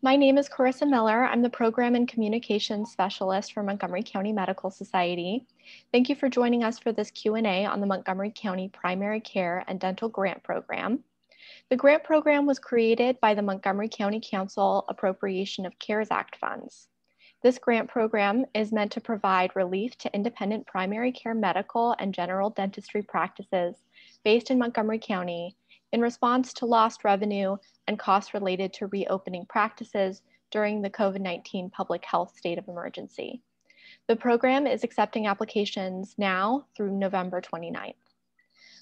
My name is Carissa Miller. I'm the Program and Communications Specialist for Montgomery County Medical Society. Thank you for joining us for this Q&A on the Montgomery County Primary Care and Dental Grant Program. The grant program was created by the Montgomery County Council Appropriation of CARES Act funds. This grant program is meant to provide relief to independent primary care medical and general dentistry practices based in Montgomery County in response to lost revenue and costs related to reopening practices during the COVID-19 public health state of emergency. The program is accepting applications now through November 29th.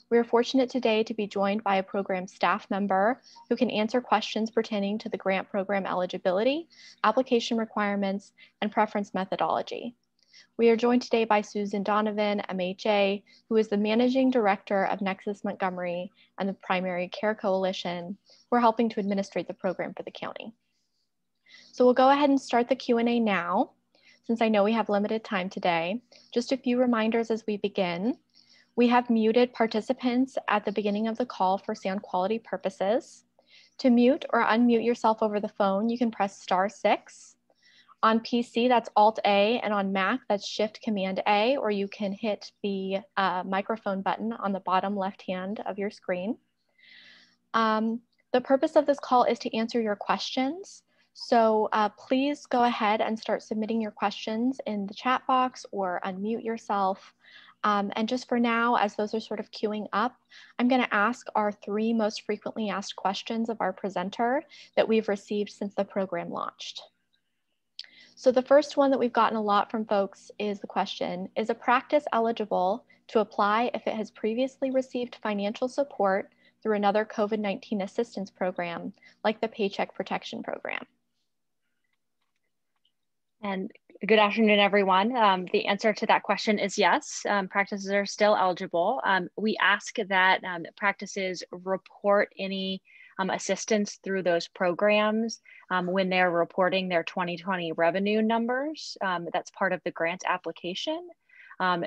We are fortunate today to be joined by a program staff member who can answer questions pertaining to the grant program eligibility, application requirements, and preference methodology. We are joined today by Susan Donovan, MHA, who is the Managing Director of Nexus Montgomery and the Primary Care Coalition, who are helping to administrate the program for the county. So we'll go ahead and start the Q&A now, since I know we have limited time today. Just a few reminders as we begin. We have muted participants at the beginning of the call for sound quality purposes. To mute or unmute yourself over the phone, you can press star six. On PC, that's Alt A, and on Mac, that's Shift Command A, or you can hit the uh, microphone button on the bottom left hand of your screen. Um, the purpose of this call is to answer your questions. So uh, please go ahead and start submitting your questions in the chat box or unmute yourself. Um, and just for now, as those are sort of queuing up, I'm going to ask our three most frequently asked questions of our presenter that we've received since the program launched. So the first one that we've gotten a lot from folks is the question, is a practice eligible to apply if it has previously received financial support through another COVID-19 assistance program, like the Paycheck Protection Program? And Good afternoon, everyone. Um, the answer to that question is yes. Um, practices are still eligible. Um, we ask that um, practices report any um, assistance through those programs um, when they're reporting their 2020 revenue numbers. that's part of the grant application.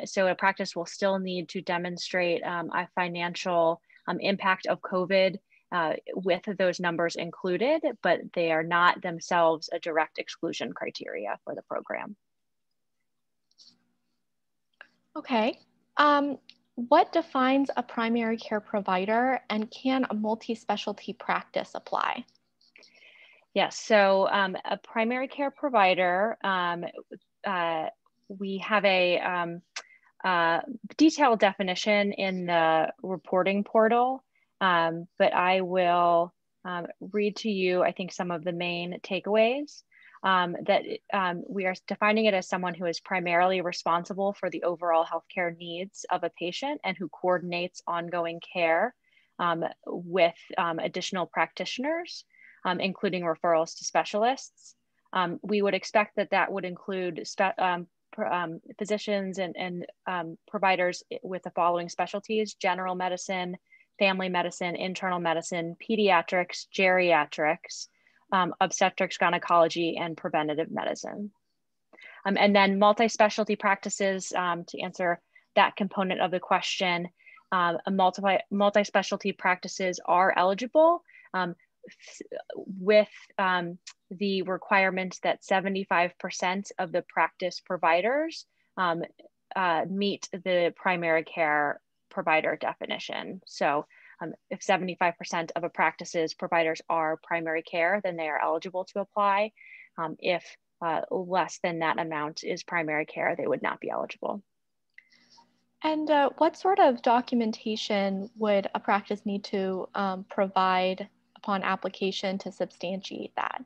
so a practice will still need to demonstrate a financial impact of COVID uh, with those numbers included, but they are not themselves a direct exclusion criteria for the program. Okay. Um, what defines a primary care provider and can a multi-specialty practice apply? Yes, so um, a primary care provider, um, uh, we have a um, uh, detailed definition in the reporting portal um, but I will um, read to you, I think, some of the main takeaways. Um, that um, we are defining it as someone who is primarily responsible for the overall healthcare needs of a patient and who coordinates ongoing care um, with um, additional practitioners, including referrals to specialists. we would expect that that would include um, physicians and, and providers with the following specialties, general medicine, family medicine, internal medicine, pediatrics, geriatrics, um, obstetrics, gynecology, and preventative medicine. Um, and then multi-specialty practices, um, to answer that component of the question, uh, multi, multi-specialty practices are eligible um, with um, the requirement that 75% of the practice providers um, uh, meet the primary care provider definition. So um, if 75% of a practice's providers are primary care, then they are eligible to apply. Um, if uh, less than that amount is primary care, they would not be eligible. And uh, what sort of documentation would a practice need to um, provide upon application to substantiate that?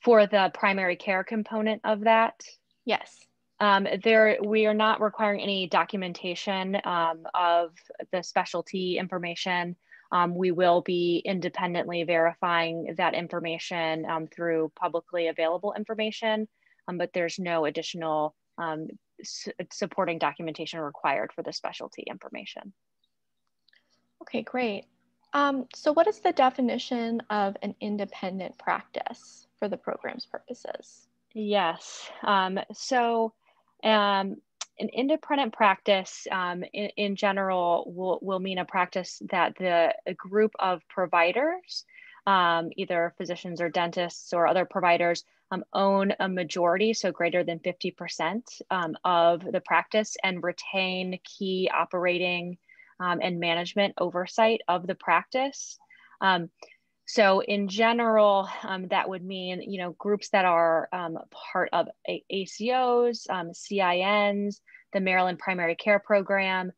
For the primary care component of that? Yes. Um, there, we are not requiring any documentation um, of the specialty information. Um, we will be independently verifying that information um, through publicly available information, um, but there's no additional um, su supporting documentation required for the specialty information. Okay, great. so what is the definition of an independent practice for the program's purposes? Yes, so um, an independent practice um, in, in, general will, will mean a practice that the group of providers um, either physicians or dentists or other providers um, own a majority, so greater than 50% um, of the practice and retain key operating um, and management oversight of the practice. Um, so in general, um, that would mean, you know, groups that are part of A ACOs, CINs, the Maryland Primary Care Program,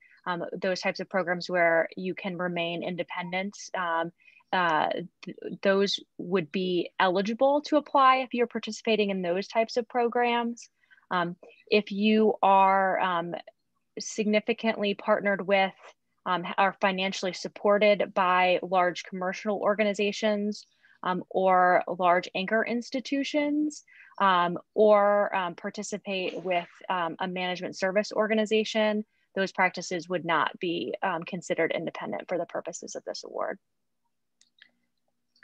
those types of programs where you can remain independent um, uh, th those would be eligible to apply if you're participating in those types of programs. Um, if you are um, significantly partnered with um, are financially supported by large commercial organizations um, or large anchor institutions, um, or um, participate with a management service organization, those practices would not be considered independent for the purposes of this award.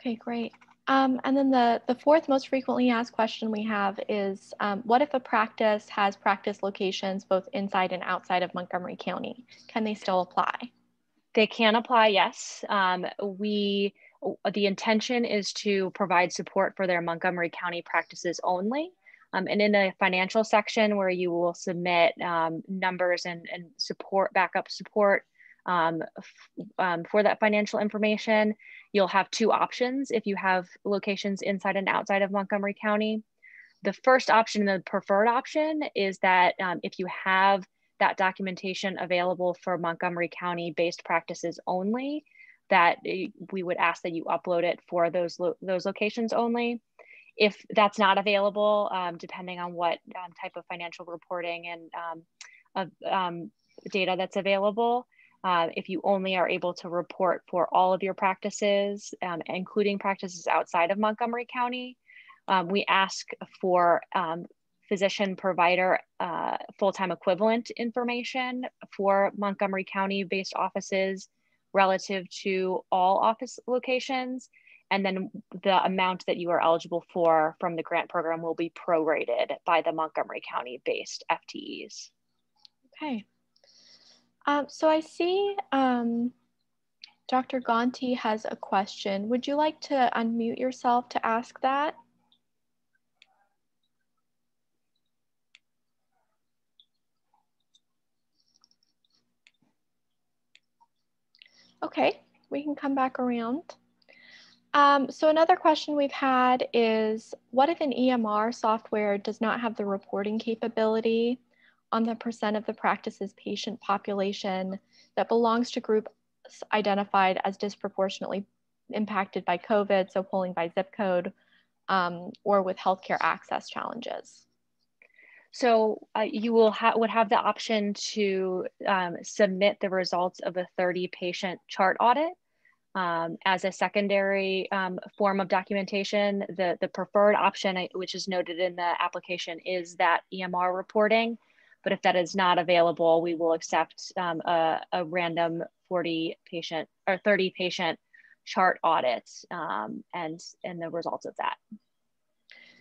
Okay, great. Um, and then the, the fourth most frequently asked question we have is, um, what if a practice has practice locations both inside and outside of Montgomery County? Can they still apply? They can apply, yes. Um, we, the intention is to provide support for their Montgomery County practices only. Um, and in the financial section where you will submit um, numbers and, and support, backup support um, um, for that financial information, you'll have two options if you have locations inside and outside of Montgomery County. The first option, the preferred option, is that um, if you have that documentation available for Montgomery County based practices only, that eh, we would ask that you upload it for those, lo those locations only. If that's not available, um, depending on what um, type of financial reporting and um, of, data that's available, uh, if you only are able to report for all of your practices, um, including practices outside of Montgomery County, um, we ask for um, physician provider uh, full-time equivalent information for Montgomery County based offices relative to all office locations. And then the amount that you are eligible for from the grant program will be prorated by the Montgomery County based FTEs. Okay. Um, so I see um, Dr. Gonti has a question. Would you like to unmute yourself to ask that? Okay, we can come back around. Um, so another question we've had is, what if an EMR software does not have the reporting capability on the percent of the practice's patient population that belongs to groups identified as disproportionately impacted by COVID, so polling by zip code, um, or with healthcare access challenges. So uh, you will ha would have the option to um, submit the results of a 30 patient chart audit um, as a secondary um, form of documentation. The, the preferred option, which is noted in the application, is that EMR reporting. But if that is not available, we will accept um, a, a, random 40 patient or 30 patient chart audit um, and, and the results of that.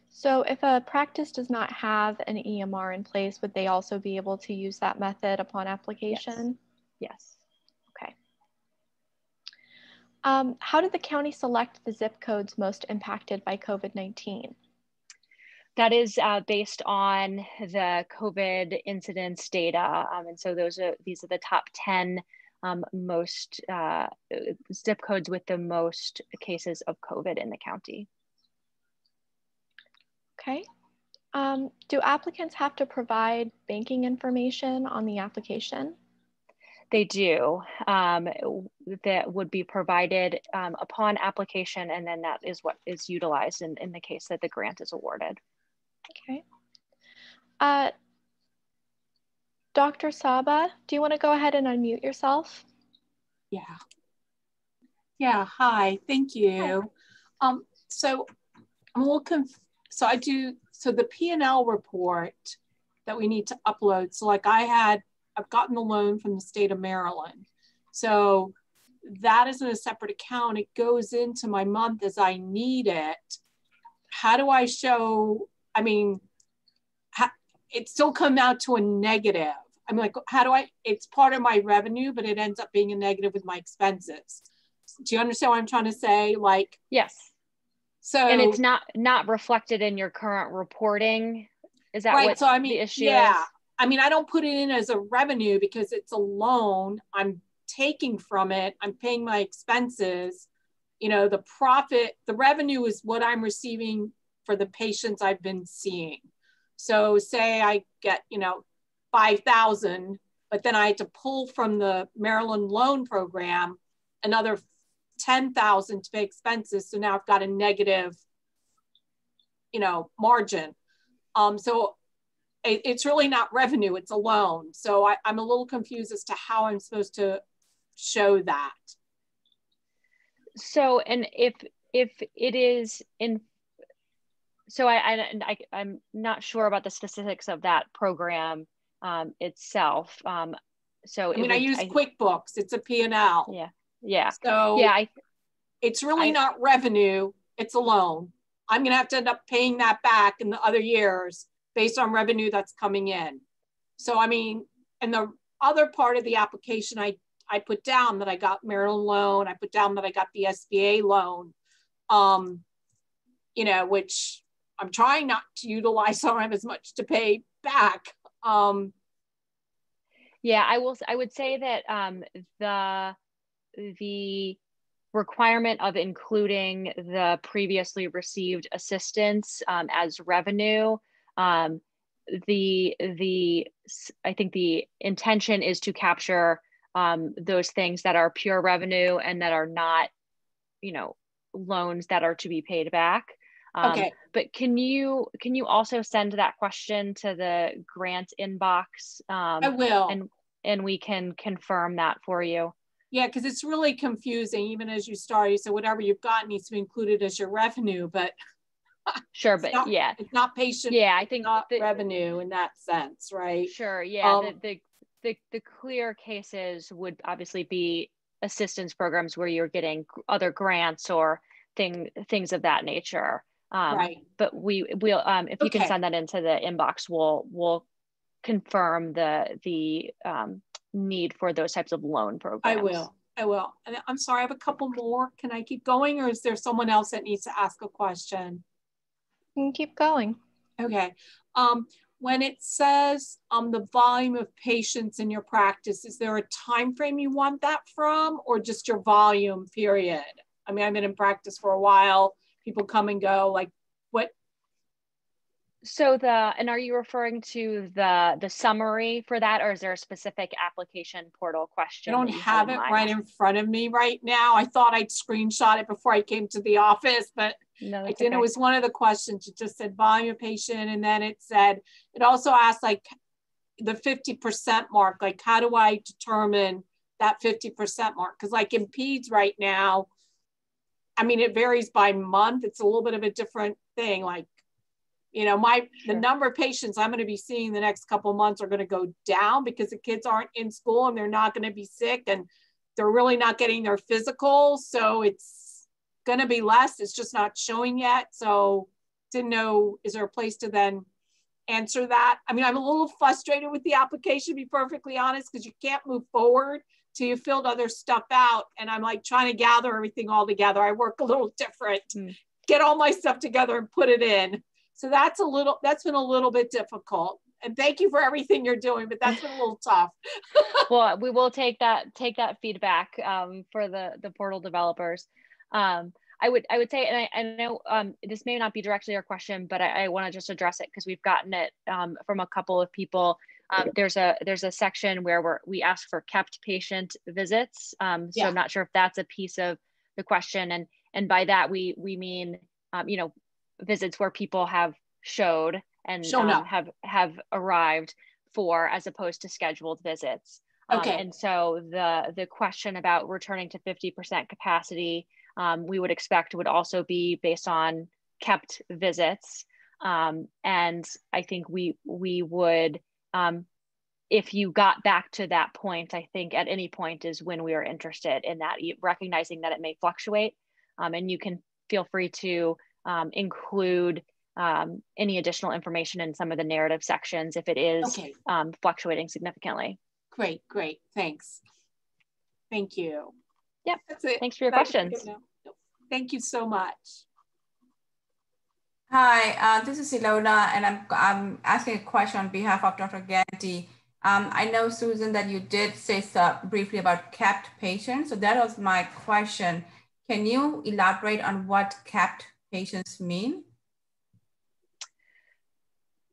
So if a practice does not have an EMR in place, would they also be able to use that method upon application? Yes. yes. Okay. Um, how did the county select the zip codes most impacted by COVID-19? That is uh, based on the COVID incidence data. Um, and so those are, these are the top 10 um, most uh, zip codes with the most cases of COVID in the county. Okay. Um, do applicants have to provide banking information on the application? They do. Um, that would be provided um, upon application, and then that is what is utilized in, in the case that the grant is awarded. Okay. Uh, Dr. Saba, do you want to go ahead and unmute yourself? Yeah. Yeah, hi, thank you. Hi. Um, so I'm a little conf so I do, so the P&L report that we need to upload. So like I had, I've gotten the loan from the state of Maryland. So that is in a separate account. It goes into my month as I need it. How do I show I mean, it still come out to a negative. I'm like, how do I, it's part of my revenue, but it ends up being a negative with my expenses. Do you understand what I'm trying to say? Like, yes. So and it's not not reflected in your current reporting. Is that right? What so I mean, the issue yeah. Is? I mean, I don't put it in as a revenue because it's a loan. I'm taking from it. I'm paying my expenses. You know, the profit, the revenue is what I'm receiving for the patients I've been seeing. So say I get, you know, 5,000, but then I had to pull from the Maryland loan program another 10,000 to pay expenses. So now I've got a negative, you know, margin. Um, so it, it's really not revenue, it's a loan. So I, I'm a little confused as to how I'm supposed to show that. So, and if, if it is in so I, I, I am not sure about the specifics of that program um, itself. Um, so I mean, would, I use I, QuickBooks. It's a P&L. Yeah. Yeah. So yeah, I, it's really I, not revenue. It's a loan. I'm going to have to end up paying that back in the other years based on revenue that's coming in. So, I mean, and the other part of the application, I, I put down that I got Maryland loan. I put down that I got the SBA loan, um, you know, which I'm trying not to utilize have as much to pay back. Um, yeah, I will. I would say that um, the the requirement of including the previously received assistance um, as revenue. Um, the the I think the intention is to capture um, those things that are pure revenue and that are not, you know, loans that are to be paid back. Um, okay. But can you can you also send that question to the grant inbox? Um, I will. And and we can confirm that for you. Yeah, because it's really confusing. Even as you start, you said whatever you've got needs to be included as your revenue, but sure, but not, yeah, it's not patient. Yeah, I think not the, revenue in that sense, right? Sure. Yeah. Um, the, the the the clear cases would obviously be assistance programs where you're getting other grants or thing things of that nature. Um, right. But we will, um, if you can send that into the inbox, we'll we'll confirm the the um, need for those types of loan programs. I will. I will. And I'm sorry, I have a couple more. Can I keep going, or is there someone else that needs to ask a question? You can keep going. Okay. Um, when it says um, the volume of patients in your practice, is there a time frame you want that from, or just your volume? Period. I mean, I've been in practice for a while people come and go like what so the and are you referring to the the summary for that or is there a specific application portal question i don't have it right in front of me right now i thought i'd screenshot it before i came to the office but no, I didn't. Okay. It was one of the questions. It just said volume of patient, and then it said it also asked like the fifty percent mark. Like, how do I determine that fifty percent mark? Because like in peds right now, I mean, it varies by month. It's a little bit of a different thing. Like, you know, my sure. the number of patients I'm going to be seeing the next couple months are going to go down because the kids aren't in school and they're not going to be sick and they're really not getting their physical. So it's going to be less. It's just not showing yet. So didn't know is there a place to then answer that? I mean, I'm a little frustrated with the application, to be perfectly honest, because you can't move forward till you filled other stuff out. And I'm like trying to gather everything all together. I work a little different, mm. get all my stuff together and put it in. So that's a little, that's been a little bit difficult. And thank you for everything you're doing, but that's been a little tough. well, we will take that, take that feedback um, for the, the portal developers. Um, I would I would say, and I, I know um, this may not be directly your question, but I, I want to just address it because we've gotten it um, from a couple of people um, there's a there's a section where we're, we ask for kept patient visits. Um, so yeah. I'm not sure if that's a piece of the question, and and by that we we mean um, you know visits where people have showed and um, have have arrived for as opposed to scheduled visits. Um, okay. and so the the question about returning to 50% capacity, um, we would expect would also be based on kept visits. and I think we we would um, if you got back to that point, I think at any point is when we are interested in that, recognizing that it may fluctuate. Um, and you can feel free to um, include um, any additional information in some of the narrative sections if it is okay. Um, fluctuating significantly. Great, great, thanks. Thank you. Yep. That's it. Thanks for your That's questions. Thank you so much. Hi, uh, this is Ilona, and I'm, I'm asking a question on behalf of Dr. Ganti. Um, I know, Susan, that you did say so briefly about capped patients. So that was my question. Can you elaborate on what capped patients mean?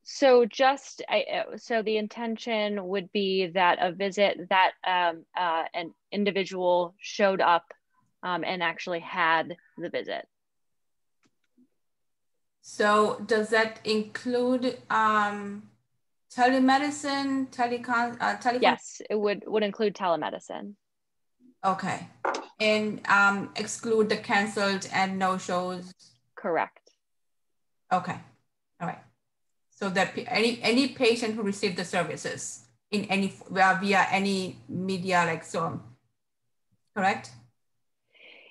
So just, I, uh, so the intention would be that a visit that um, uh, an individual showed up um, and actually had the visit. So does that include um, telemedicine, telecon, uh, telephone? Yes, it would would include telemedicine. Okay, and um, exclude the canceled and no shows. Correct. Okay, all right. So that any any patient who received the services in any via, via any media like so, correct?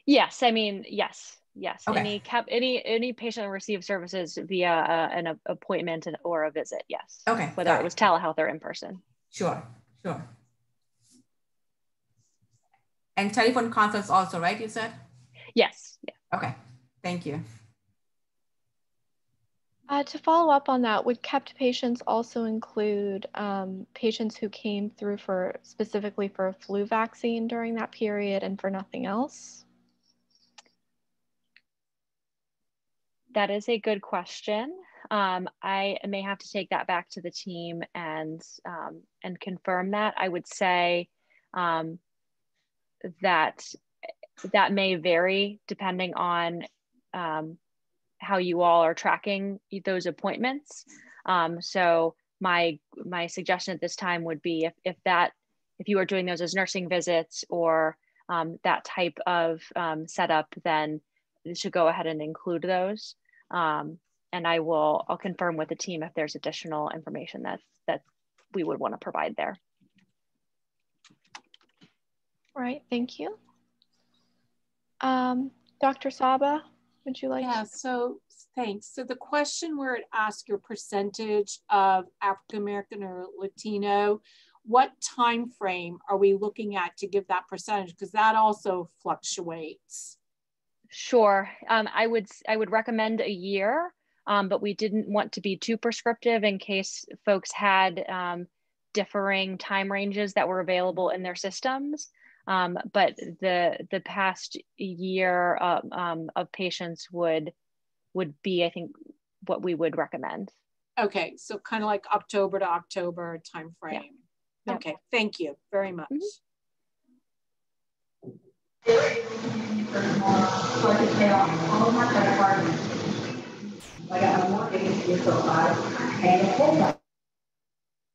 Yes, I mean yes. Yes, Okay. any cap, any any patient receives services via uh, an appointment and, or a visit. Yes, Okay, whether it was telehealth or in person. Sure, sure. And telephone consults also, right, you said? Yes, yeah. Okay, thank you. Uh, to follow up on that, would kept patients also include um, patients who came through for specifically for a flu vaccine during that period and for nothing else? That is a good question. Um, I may have to take that back to the team and um, and confirm that. I would say um, that that may vary depending on um, how you all are tracking those appointments. Um, so my my suggestion at this time would be if if that if you are doing those as nursing visits or um, that type of setup, then you should go ahead and include those. Um, and I will I'll confirm with the team if there's additional information that that we would want to provide there. All right, thank you. Um, Dr. Saba, would you like Yeah, to? so thanks. So the question where it asks your percentage of African American or Latino, what time frame are we looking at to give that percentage? Because that also fluctuates. Sure. Um, I would I would recommend a year, um, but we didn't want to be too prescriptive in case folks had um, differing time ranges that were available in their systems. Um, but the the past year uh, um, of patients would would be, I think, what we would recommend. Okay, so kind of like October to October timeframe. Yep. Okay, thank you very much. Mhm.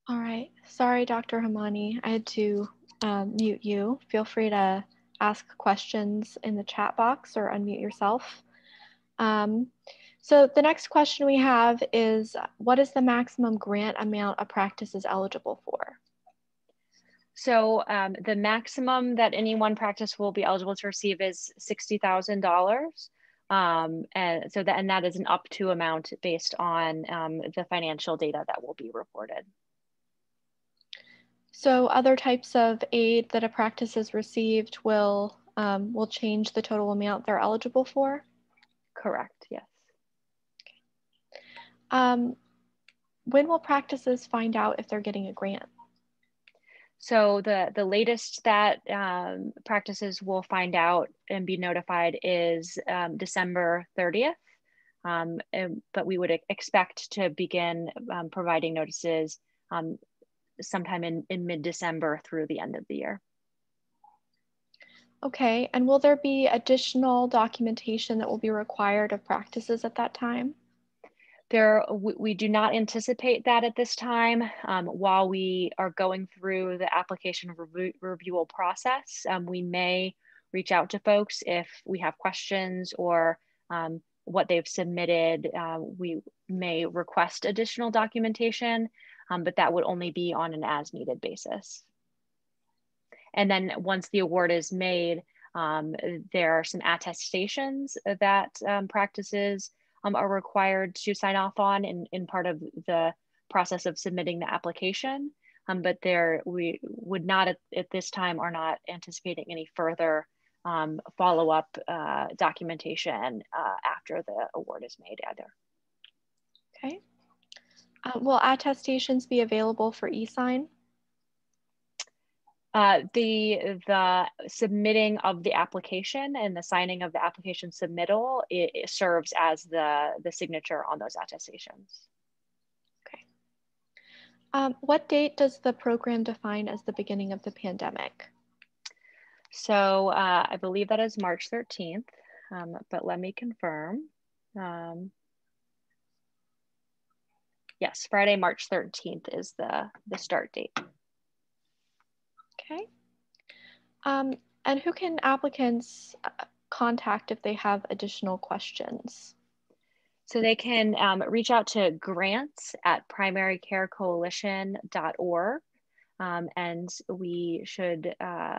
All right, sorry, Dr. Hamani, I had to um, mute you. Feel free to ask questions in the chat box or unmute yourself. Um, so the next question we have is, what is the maximum grant amount a practice is eligible for? So um, the maximum that any one practice will be eligible to receive is sixty thousand dollars, um, and so that and that is an up to amount based on um, the financial data that will be reported. So other types of aid that a practice has received will um, will change the total amount they're eligible for. Correct. Yes. Um, when will practices find out if they're getting a grant? So the the latest that um, practices will find out and be notified is um, December thirtieth. Um, and- but we would expect to begin um, providing notices um, sometime in, in mid-December through the end of the year. Okay, and will there be additional documentation that will be required of practices at that time? There, we, we do not anticipate that at this time. Um, while we are going through the application review, process, um, we may reach out to folks if we have questions or um, what they've submitted. Uh, we may request additional documentation, um, but that would only be on an as needed basis. And then once the award is made, um, there are some attestations that um, practices um, are required to sign off on in, in part of the process of submitting the application. Um, but there, we would not at, at this time are not anticipating any further um, follow-up uh, documentation uh, after the award is made either. Okay. Uh, will attestations be available for e-sign? Uh, the the submitting of the application and the signing of the application submittal it, it serves as the the signature on those attestations. Okay. Um, what date does the program define as the beginning of the pandemic? So uh, I believe that is March 13th, um, but let me confirm. Um, yes, Friday, March 13th is the, the start date. Okay. Um, and who can applicants uh, contact if they have additional questions? So they can um, reach out to grants at primarycarecoalition.org um, and we should uh,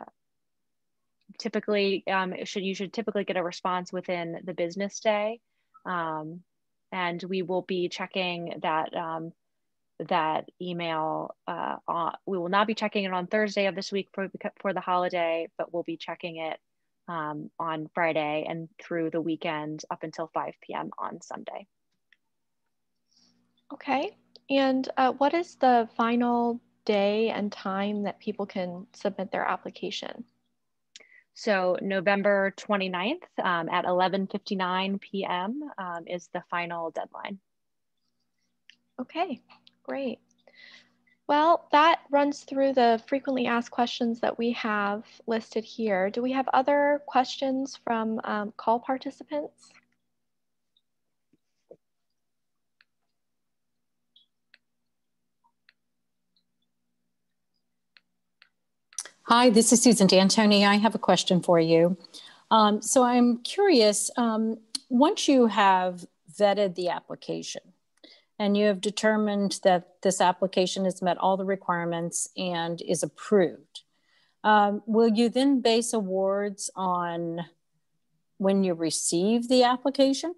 typically um, should you should typically get a response within the business day um, and we will be checking that um, that email uh, on, we will not be checking it on thursday of this week for, for the holiday but we'll be checking it um, on friday and through the weekend up until 5 p.m on sunday okay and uh, what is the final day and time that people can submit their application so November 29th um, at 11.59 p.m. Um, is the final deadline. Okay, great. Well, that runs through the frequently asked questions that we have listed here. Do we have other questions from um, call participants? Hi, this is Susan D'Antoni. I have a question for you. Um, so I'm curious, um, once you have vetted the application and you have determined that this application has met all the requirements and is approved, um, will you then base awards on when you receive the application?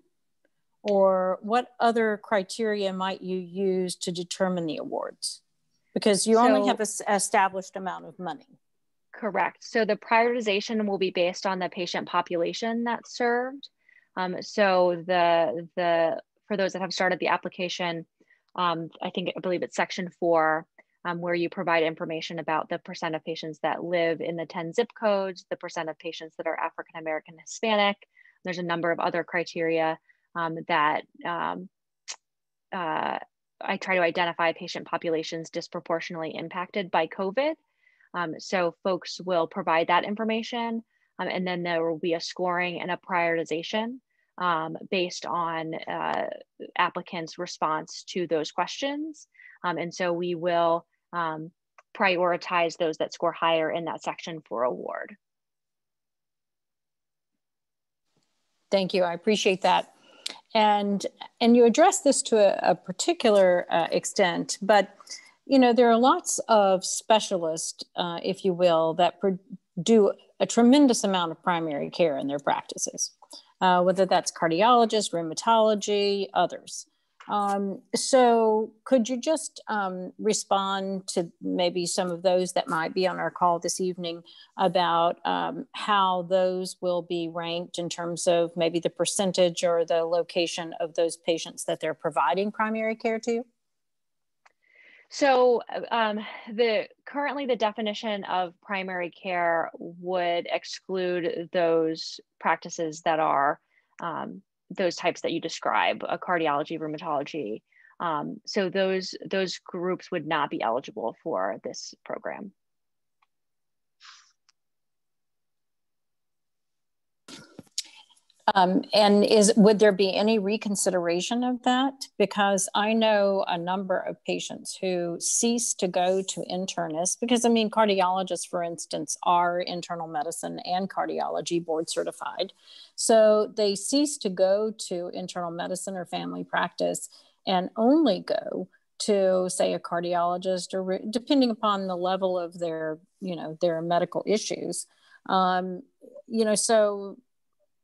Or what other criteria might you use to determine the awards? Because you so, only have an established amount of money. Correct. So the prioritization will be based on the patient population that's served. Um, so the the for those that have started the application, um, I think I believe it's section four, um, where you provide information about the percent of patients that live in the 10 zip codes, the percent of patients that are African American Hispanic. There's a number of other criteria um, that um, uh, I try to identify patient populations disproportionately impacted by COVID. Um, so folks will provide that information um, and then there will be a scoring and a prioritization um, based on uh, applicants' response to those questions. Um, and so we will um, prioritize those that score higher in that section for award. Thank you, I appreciate that. And, and you address this to a, a particular uh, extent, but you know, there are lots of specialists, uh, if you will, that do a tremendous amount of primary care in their practices, uh, whether that's cardiologists, rheumatology, others. Um, so, could you just um, respond to maybe some of those that might be on our call this evening about um, how those will be ranked in terms of maybe the percentage or the location of those patients that they're providing primary care to? So um, the currently the definition of primary care would exclude those practices that are um, those types that you describe, a cardiology, rheumatology. Um, so those those groups would not be eligible for this program. Um, and is would there be any reconsideration of that? Because I know a number of patients who cease to go to internists because I mean cardiologists, for instance, are internal medicine and cardiology board certified. So they cease to go to internal medicine or family practice and only go to say a cardiologist or re- depending upon the level of their you know their medical issues um, you know so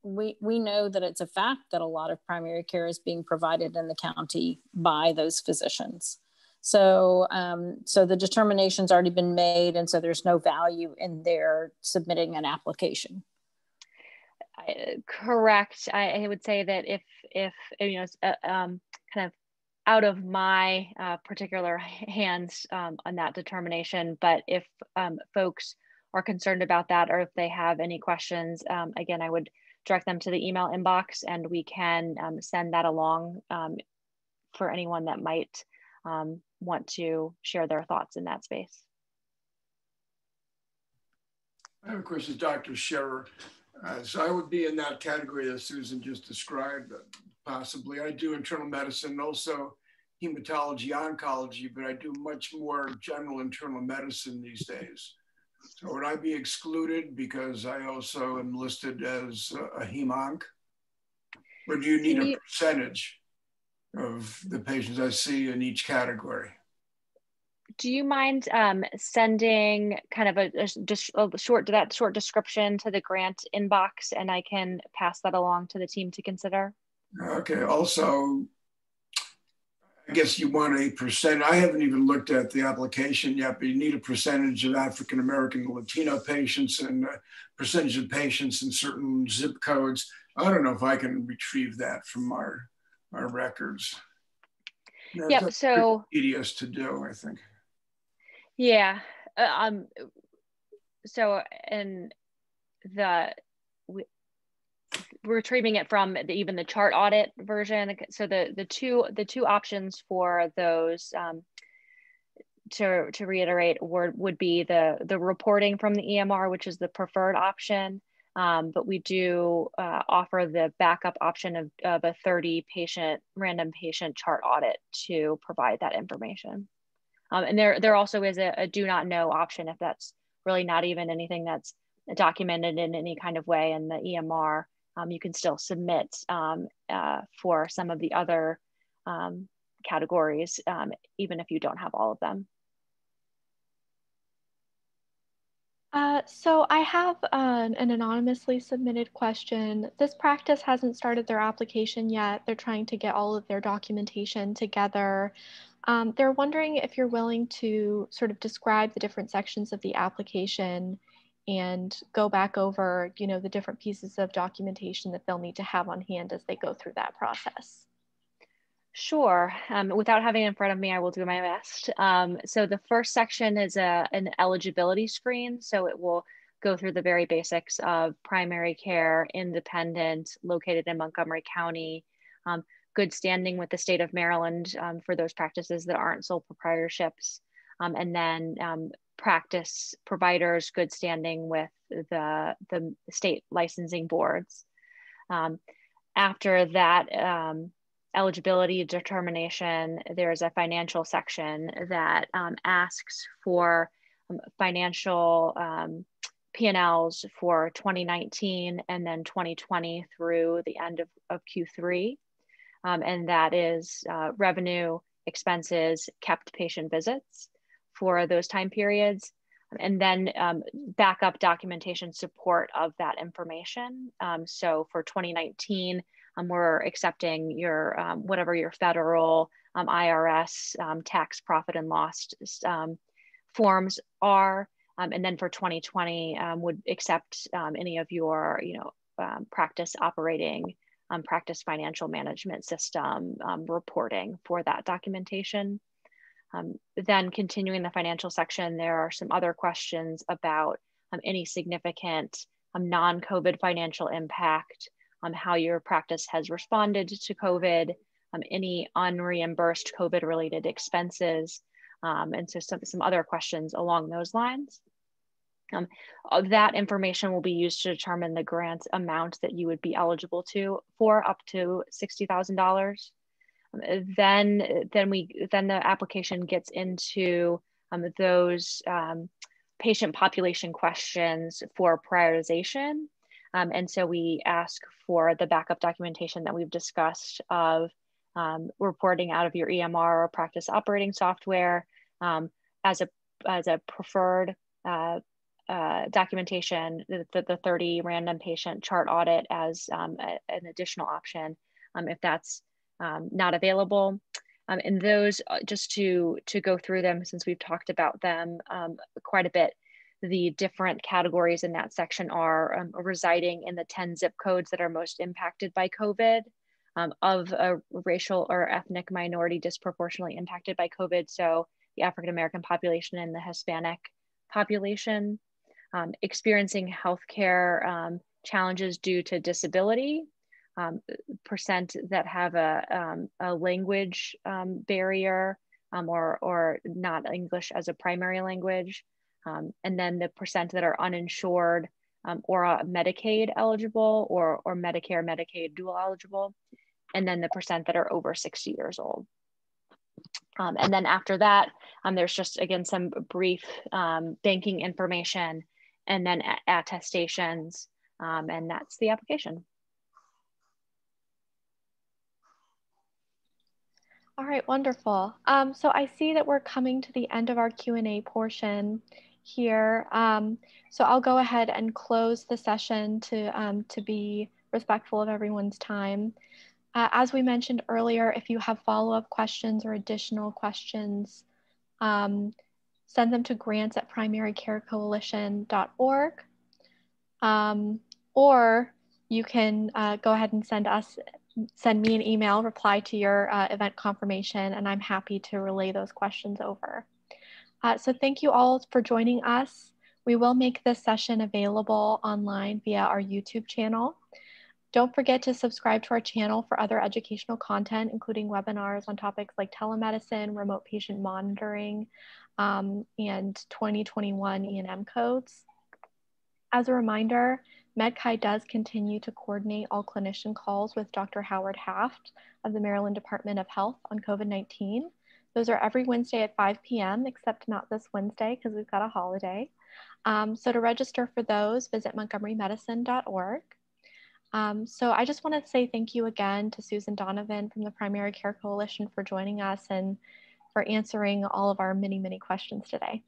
we, we know that it's a fact that a lot of primary care is being provided in the county by those physicians. So, um, so the determination's already been made, and so there's no value in their submitting an application. correct. I, I, would say that if if you know uh, um, kind of out of my uh, particular hands um, on that determination, but if um, folks are concerned about that or if they have any questions, um, again, I would direct them to the email inbox and we can um, send that along um, for anyone that might want to share their thoughts in that space. I have a question, Dr. Scherer. Uh, so I would be in that category that Susan just described, uh, possibly. I do internal medicine, also hematology, oncology, but I do much more general internal medicine these days. So would I be excluded because I also am listed as a, hemonc? Or do you need a percentage of the patients I see in each category? do you mind um, sending kind of a, a, a short that short description to the grant inbox and I can pass that along to the team to consider? Okay. Also, I guess you want a percent. I haven't even looked at the application yet, but you need a percentage of African American Latino patients and a percentage of patients in certain zip codes. I don't know if I can retrieve that from our our records. Yeah, yep. So tedious to do, I think. Yeah. Uh, um. So, and the we, retrieving it from the, even the chart audit version. So the the two the two options for those um, to to reiterate would would be the the reporting from the EMR, which is the preferred option. Um, but we do uh, offer the backup option of, of a 30 patient random patient chart audit to provide that information. Um, and there, there also is a, a, do not know option if that's really not even anything that's documented in any kind of way in the EMR. Um, you can still submit um, uh, for some of the other um, categories, um, even if you don't have all of them. Uh, so I have an, an, anonymously submitted question. This practice hasn't started their application yet. They're trying to get all of their documentation together. Um, they're wondering if you're willing to sort of describe the different sections of the application and go back over, you know, the different pieces of documentation that they'll need to have on hand as they go through that process. Sure. Um, without having it in front of me, I will do my best. Um, so the first section is a, an eligibility screen. So it will go through the very basics of primary care, independent, located in Montgomery County, um, good standing with the state of Maryland um, for those practices that aren't sole proprietorships. Um, and then um, practice providers, good standing with the, the state licensing boards. Um, after that um, eligibility determination, there's a financial section that um, asks for financial P&Ls for 2019 and then 2020 through the end of, of Q3 um, and that is uh, revenue, expenses, kept patient visits for those time periods, and then um, backup documentation support of that information. Um, so for 2019, um, we're accepting your um, whatever your federal um, IRS tax profit and loss forms are. and then for 2020, would accept any of your, you know, practice operating um, practice financial management system um, reporting for that documentation. Um, then continuing the financial section, there are some other questions about um, any significant um, non-COVID financial impact, um, how your practice has responded to COVID, any unreimbursed COVID related expenses, and so some, some other questions along those lines. Um, that information will be used to determine the grant amount that you would be eligible to for up to $60,000. Um, then, then we then the application gets into um, those um, patient population questions for prioritization. Um, and so we ask for the backup documentation that we've discussed of um, reporting out of your EMR or practice operating software as a as a preferred uh, uh, documentation, the, the, 30 random patient chart audit as um, a, an additional option um, if that's um, not available. Um, and those, uh, just to, to go through them since we've talked about them um, quite a bit, the different categories in that section are um, residing in the 10 zip codes that are most impacted by COVID, um, of a racial or ethnic minority disproportionately impacted by COVID. So the African American population and the Hispanic population, um, experiencing healthcare um, challenges due to disability, um, percent that have a, um, a language um, barrier or, or not English as a primary language, and then the percent that are uninsured or uh, Medicaid eligible or, or Medicare, Medicaid dual eligible, and then the percent that are over 60 years old. Um, and then after that, um, there's just, again, some brief um, banking information and then attestations, um, and that's the application. All right, wonderful. Um, so I see that we're coming to the end of our Q&A portion here. Um, so I'll go ahead and close the session to, to be respectful of everyone's time. Uh, as we mentioned earlier, if you have follow-up questions or additional questions, um, send them to grants at primarycarecoalition.org. Um, or you can uh, go ahead and send us, send me an email, reply to your uh, event confirmation, and I'm happy to relay those questions over. Uh, so thank you all for joining us. We will make this session available online via our YouTube channel. Don't forget to subscribe to our channel for other educational content, including webinars on topics like telemedicine, remote patient monitoring, um, and 2021 E&M codes. As a reminder, MedChi does continue to coordinate all clinician calls with Dr. Howard Haft of the Maryland Department of Health on COVID-19. Those are every Wednesday at 5 p.m., except not this Wednesday because we've got a holiday. Um, so to register for those, visit montgomerymedicine.org. Um, so I just want to say thank you again to Susan Donovan from the Primary Care Coalition for joining us and for answering all of our many, many questions today.